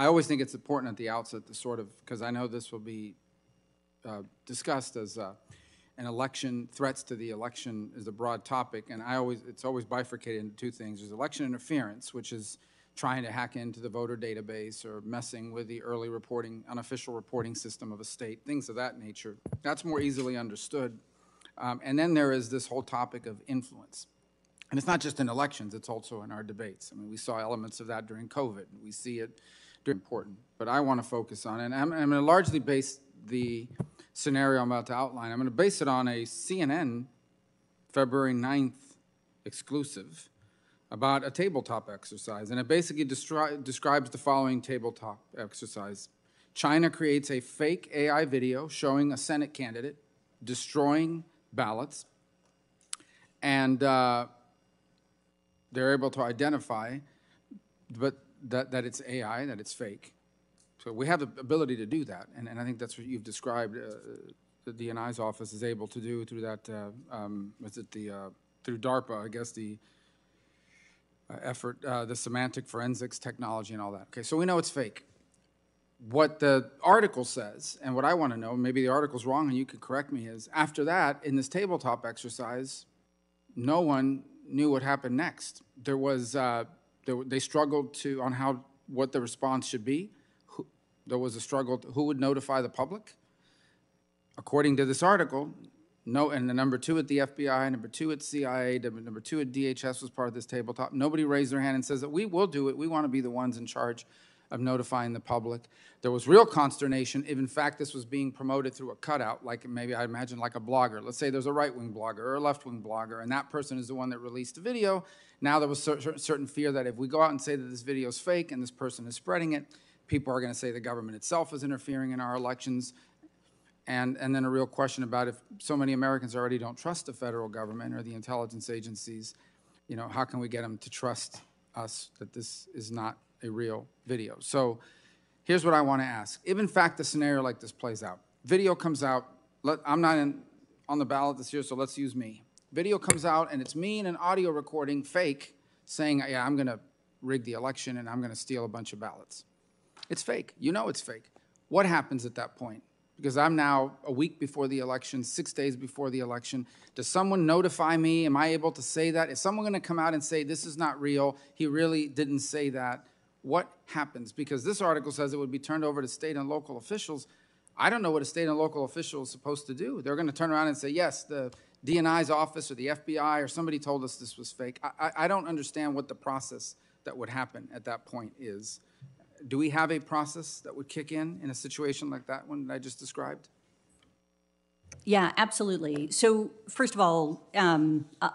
I always think it's important at the outset to sort of, because I know this will be uh, discussed as uh, an election, threats to the election is a broad topic, and I always, it's always bifurcated into two things. There's election interference, which is trying to hack into the voter database or messing with the early reporting, unofficial reporting system of a state, things of that nature. That's more easily understood. Um, and then there is this whole topic of influence. And it's not just in elections, it's also in our debates. I mean, we saw elements of that during COVID. We see it important. But I want to focus on. And I'm, I'm going to largely base the scenario I'm about to outline. I'm going to base it on a CNN February 9th exclusive about a tabletop exercise. And it basically destri- describes the following tabletop exercise China creates a fake AI video showing a Senate candidate destroying ballots. And uh, they're able to identify but that, that it's AI, that it's fake. So we have the ability to do that, and, and I think that's what you've described. Uh, the DNI's office is able to do through that. Uh, um, was it the uh, through DARPA? I guess the uh, effort, uh, the semantic forensics technology, and all that. Okay, so we know it's fake. What the article says, and what I want to know, maybe the article's wrong, and you could correct me, is after that in this tabletop exercise, no one knew what happened next. There was there, they struggled to on how what the response should be. Who, there was a struggle. To, who would notify the public? According to this article, no. And the number two at the FBI, number two at CIA, number two at DHS was part of this tabletop. Nobody raised their hand and says that we will do it. We want to be the ones in charge of notifying the public. There was real consternation if, in fact, this was being promoted through a cutout, like maybe I imagine like a blogger. Let's say there's a right wing blogger or a left wing blogger, and that person is the one that released the video. Now there was cer- certain fear that if we go out and say that this video is fake and this person is spreading it, people are going to say the government itself is interfering in our elections. And, and then a real question about if so many Americans already don't trust the federal government or the intelligence agencies, you know, how can we get them to trust us that this is not a real video? So here's what I want to ask. If in fact a scenario like this plays out, video comes out, let, I'm not in, on the ballot this year, so let's use me video comes out and it's me in an audio recording, fake, saying, yeah, I'm going to rig the election and I'm going to steal a bunch of ballots. It's fake. You know it's fake. What happens at that point? Because I'm now a week before the election, six days before the election. Does someone notify me? Am I able to say that? Is someone going to come out and say, this is not real? He really didn't say that. What happens? Because this article says it would be turned over to state and local officials. I don't know what a state and local official is supposed to do. They're going to turn around and say, yes, the DNI's office or the FBI or somebody told us this was fake. I, I don't understand what the process that would happen at that point is. Do we have a process that would kick in in a situation like that one that I just described? Yeah, absolutely. So, first of all, um, uh,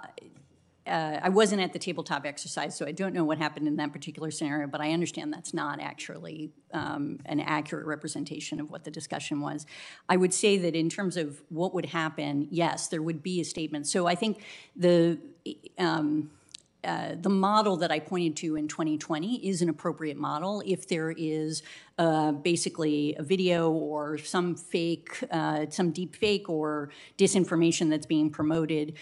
uh, I wasn't at the tabletop exercise, so I don't know what happened in that particular scenario, but I understand that's not actually um, an accurate representation of what the discussion was. I would say that in terms of what would happen, yes, there would be a statement. So I think the um, uh, the model that I pointed to in 2020 is an appropriate model if there is uh, basically a video or some fake, uh, some deep fake or disinformation that's being promoted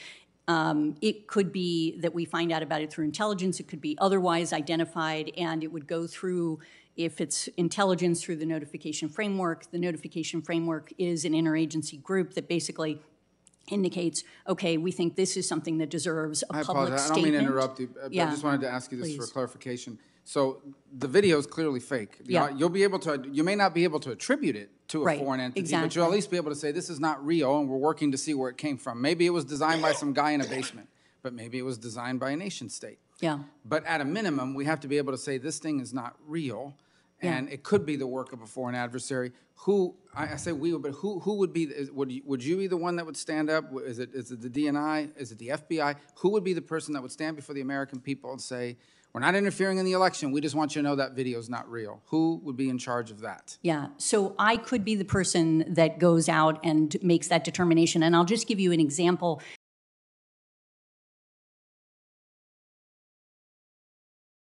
um, it could be that we find out about it through intelligence. It could be otherwise identified, and it would go through, if it's intelligence, through the notification framework. The notification framework is an interagency group that basically indicates, okay, we think this is something that deserves a I public apologize. statement. I don't mean to interrupt you. Yeah. I just wanted to ask you this Please. for clarification. So the video is clearly fake. The, yeah. You'll be able to, you may not be able to attribute it to a right. foreign entity, exactly. but you'll at least be able to say this is not real and we're working to see where it came from. Maybe it was designed by some guy in a basement, but maybe it was designed by a nation state. Yeah. But at a minimum, we have to be able to say this thing is not real and it could be the work of a foreign adversary. Who I, I say we, but who who would be? Would you, would you be the one that would stand up? Is it is it the DNI? Is it the FBI? Who would be the person that would stand before the American people and say, we're not interfering in the election. We just want you to know that video is not real. Who would be in charge of that? Yeah, so I could be the person that goes out and makes that determination. And I'll just give you an example